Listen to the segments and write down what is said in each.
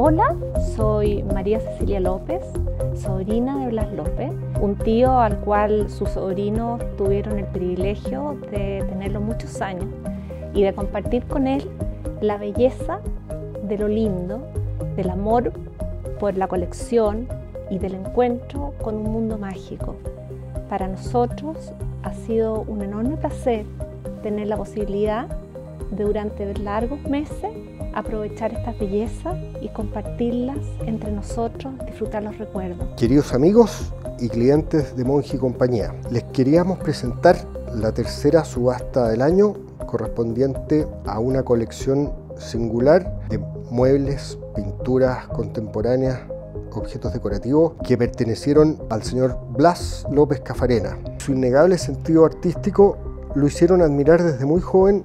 Hola, soy María Cecilia López, sobrina de Blas López, un tío al cual sus sobrinos tuvieron el privilegio de tenerlo muchos años y de compartir con él la belleza de lo lindo, del amor por la colección y del encuentro con un mundo mágico. Para nosotros ha sido un enorme placer tener la posibilidad durante largos meses aprovechar estas bellezas y compartirlas entre nosotros, disfrutar los recuerdos. Queridos amigos y clientes de Monji Compañía, les queríamos presentar la tercera subasta del año correspondiente a una colección singular de muebles, pinturas contemporáneas, objetos decorativos que pertenecieron al señor Blas López Cafarena. Su innegable sentido artístico lo hicieron admirar desde muy joven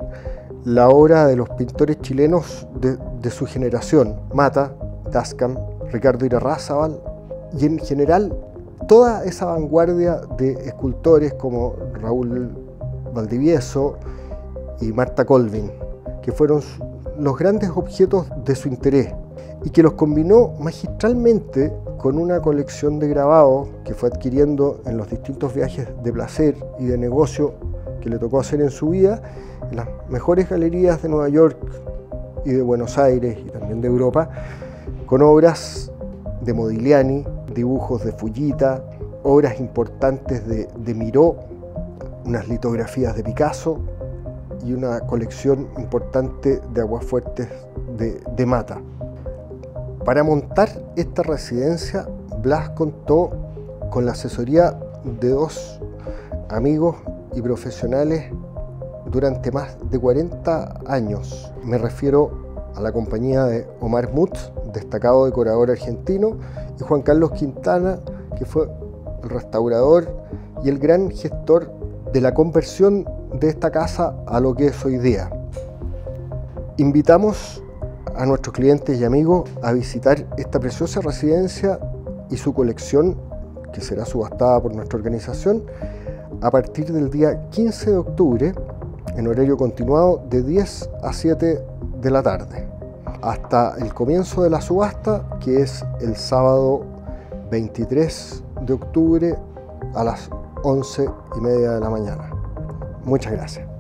la obra de los pintores chilenos de, su generación, Mata, Tascam, Ricardo Irarrázaval, y en general toda esa vanguardia de escultores como Raúl Valdivieso y Marta Colvin, que fueron los grandes objetos de su interés y que los combinó magistralmente con una colección de grabados que fue adquiriendo en los distintos viajes de placer y de negocio que le tocó hacer en su vida en las mejores galerías de Nueva York y de Buenos Aires y también de Europa, con obras de Modigliani, dibujos de Fujita, obras importantes de, de Miró, unas litografías de Picasso y una colección importante de aguafuertes de, de Mata. Para montar esta residencia, Blas contó con la asesoría de dos amigos y profesionales durante más de 40 años. Me refiero a la compañía de Omar Mutz, destacado decorador argentino, y Juan Carlos Quintana, que fue el restaurador y el gran gestor de la conversión de esta casa a lo que es hoy día. Invitamos a nuestros clientes y amigos a visitar esta preciosa residencia y su colección, que será subastada por nuestra organización, a partir del día 15 de octubre en horario continuado de 10 a 7 de la tarde hasta el comienzo de la subasta que es el sábado 23 de octubre a las 11 y media de la mañana. Muchas gracias.